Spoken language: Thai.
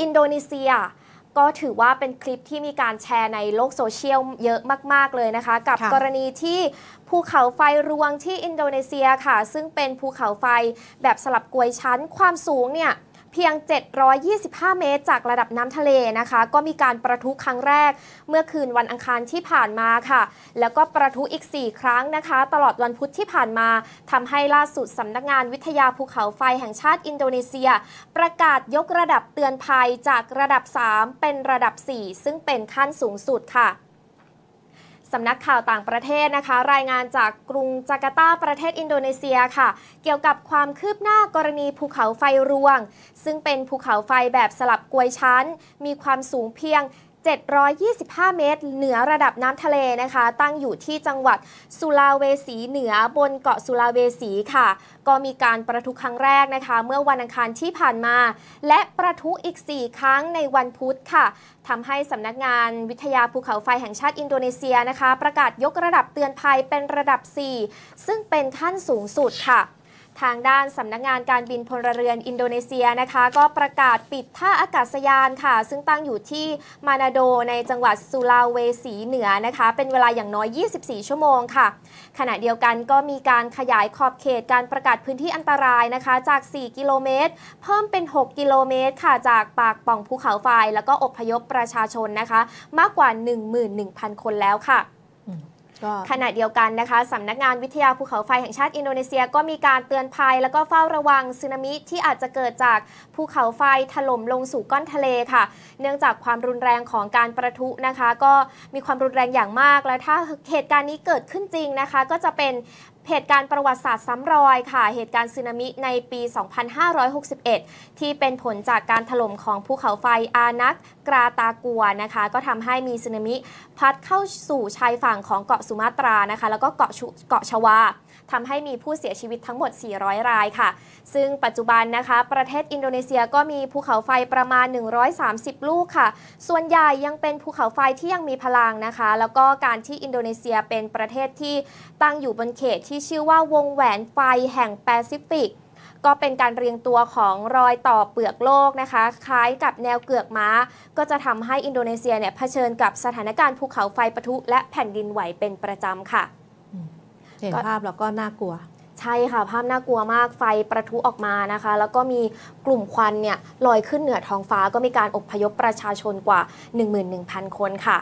อินโดนีเซีย ก็ถือว่าเป็นคลิปที่มีการแชร์ในโลกโซเชียลเยอะมาก ๆ เลยนะคะ กับกรณีที่ภูเขาไฟรูอังที่อินโดนีเซียค่ะ ซึ่งเป็นภูเขาไฟแบบสลับกรวยชั้นความสูงเนี่ย เพียง 725 เมตร จากระดับน้ำทะเลนะคะ ก็มีการปะทุครั้งแรก เมื่อคืนวันอังคารที่ผ่านมาค่ะ แล้วก็ปะทุอีก 4 ครั้งนะคะ ตลอดวันพุธที่ผ่านมาทำให้ล่าสุดสำนักงานวิทยาภูเขาไฟแห่งชาติอินโดนีเซีย ประกาศยกระดับเตือนภัยจากระดับ 3 เป็นระดับ 4 ซึ่งเป็นขั้นสูงสุดค่ะำนักข่าวต่างประเทศนะคะ รายงานจากกรุงจาการ์ตาประเทศอินโดนีเซียค่ะ เกี่ยวกับความคืบหน้ากรณีภูเขาไฟรวง ซึ่งเป็นภูเขาไฟแบบสลับกวยชั้น มีความสูงเพียง 725 เมตร เหนือระดับน้ำทะเลนะคะ ตั้งอยู่ที่จังหวัดสุลาเวสีเหนือบนเกาะสุลาเวสีค่ะ ก็มีการประทุครั้งแรกนะคะ เมื่อวันอังคารที่ผ่านมา และประทุอีก 4 ครั้งในวันพุธค่ะทำให้สำนักงานวิทยาภูเขาไฟแห่งชาติอินโดนีเซียนะคะ ประกาศยกระดับเตือนภัยเป็นระดับ 4 ซึ่งเป็นขั้นสูงสุดค่ะ ทางด้านสำนักงานการบินพลเรือนอินโดนีเซียนะคะ ก็ประกาศปิดท่าอากาศยานค่ะ ซึ่งตั้งอยู่ที่มานาโดในจังหวัดสุลาเวสีเหนือนะคะ เป็นเวลาอย่างน้อย 24 ชั่วโมงค่ะ ขณะเดียวกันก็มีการขยายขอบเขตการประกาศพื้นที่อันตรายนะคะ จาก 4 กิโลเมตร เพิ่มเป็น 6 กิโลเมตรค่ะ จากปากป่องภูเขาไฟแล้วก็อพยพประชาชนนะคะ มากกว่า 11,000 คนแล้วค่ะ ขณะเดียวกันนะคะสำนักงานวิทยาภูเขาไฟแห่งชาติอินโดนีเซียก็มีการเตือนภัย แล้วก็เฝ้าระวังสึนามิที่อาจจะเกิดจากภูเขาไฟถล่มลงสู่ก้อนทะเลค่ะ เนื่องจากความรุนแรงของการประทุนะคะ ก็มีความรุนแรงอย่างมาก และถ้าเหตุการณ์นี้เกิดขึ้นจริงนะคะ ก็จะเป็น เหตุการณ์ประวัติศาสตร์ซ้ำรอยค่ะ เหตุการณ์สึนามิในปี 2561 ที่เป็นผลจากการถล่มของภูเขาไฟอานักกราตากัวนะคะ ก็ทำให้มีสึนามิพัดเข้าสู่ชายฝั่งของเกาะสุมาตรานะคะ แล้วก็เกาะเกาะชวา ทำให้มีผู้เสียชีวิตทั้งหมด 400 รายค่ะ ซึ่งปัจจุบันนะคะ ประเทศอินโดนีเซียก็มีภูเขาไฟประมาณ 130 ลูกค่ะ ส่วนใหญ่ยังเป็นภูเขาไฟที่ยังมีพลังนะคะ แล้วก็การที่อินโดนีเซียเป็นประเทศที่ตั้งอยู่บนเขตที่ชื่อว่าวงแหวนไฟแห่งแปซิฟิกก็เป็นการเรียงตัวของรอยต่อเปลือกโลกนะคะ คล้ายกับแนวเกือกม้า ก็จะทำให้อินโดนีเซียเนี่ยเผชิญกับสถานการณ์ภูเขาไฟปะทุและแผ่นดินไหวเป็นประจำค่ะ เห็นภาพแล้วก็น่ากลัว ใช่ค่ะ ภาพน่ากลัวมากไฟประทุออกมานะคะ แล้วก็มีกลุ่มควันเนี่ยลอยขึ้นเหนือท้องฟ้าก็มีการอพยพประชาชนกว่า 11,000 คนค่ะ